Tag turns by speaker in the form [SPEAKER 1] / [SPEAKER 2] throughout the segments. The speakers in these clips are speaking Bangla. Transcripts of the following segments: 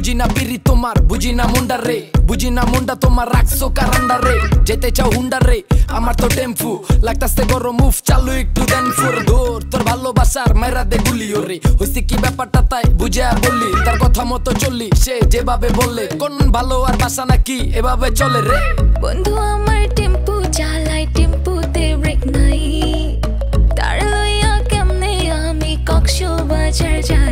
[SPEAKER 1] বুঝি না পিরি তোমার, বুঝি না মুন্ডা রে, বুঝি না মুন্ডা তোমার, রাখছো কারান্ডা রে, যেতে চাও হুন্ডা রে, আমার তো টেম্পু, লাগতাছে গরম মুভ চালু একটু দেন ফুর দৌড় তোর ভালোবাসার মেরা দে গুলি ওরে, হইছে কি ব্যাপারটা তাই বুঝে বললি, তার কথা মতো চললি, সে যেভাবে বললে, কোন ভালো আর বাসা নাকি এভাবে চলে রে?
[SPEAKER 2] বন্ধু, আমার টেম্পু চালাই টেম্পুতে ব্রেক নাই। তার লইয়া কেমনে আমি কক্সবাজার যাই?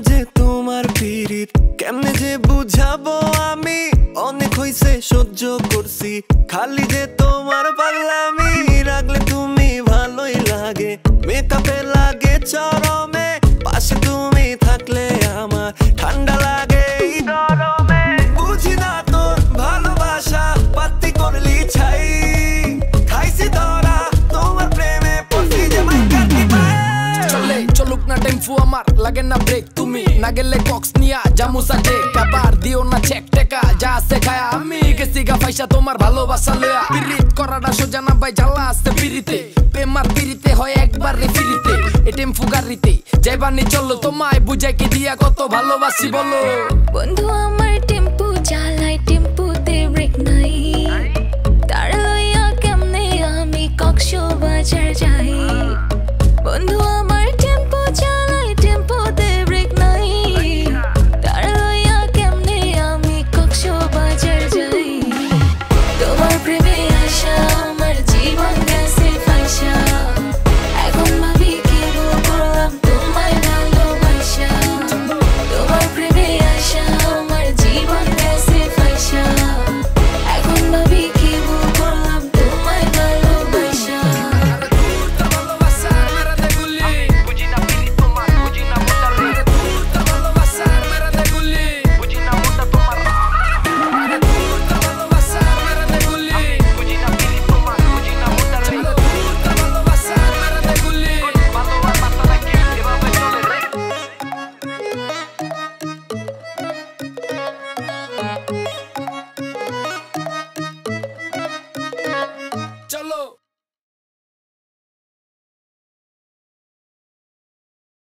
[SPEAKER 3] যে তোমার পীড়িত। কেমনে যে বুঝাবো আমি? অনেক হইছে সহ্য করছি। খালি যে তোমার পাগলামি রাখলে তুমি ভালোই লাগে। না
[SPEAKER 1] আমার লাগে না ব্রেক তুমি। না গেলে কক্স নিয়া জামুসা ডে কাবার দিও না চেক টেকা, যা আছে খায়া। আমি গেছি গা পয়সা তোমার ভালোবাসা লয়া। পিরিত করাটা সোজা না ভাই, জ্বালা আছে পিরিতে প্রেমার পিরিতে হয় একবার রে ফিরিতে এটিএম যাইবার যাইবানি চলো তোমায় বুঝাই কি দিয়া কত ভালোবাসি বলো।
[SPEAKER 2] বন্ধু, আমার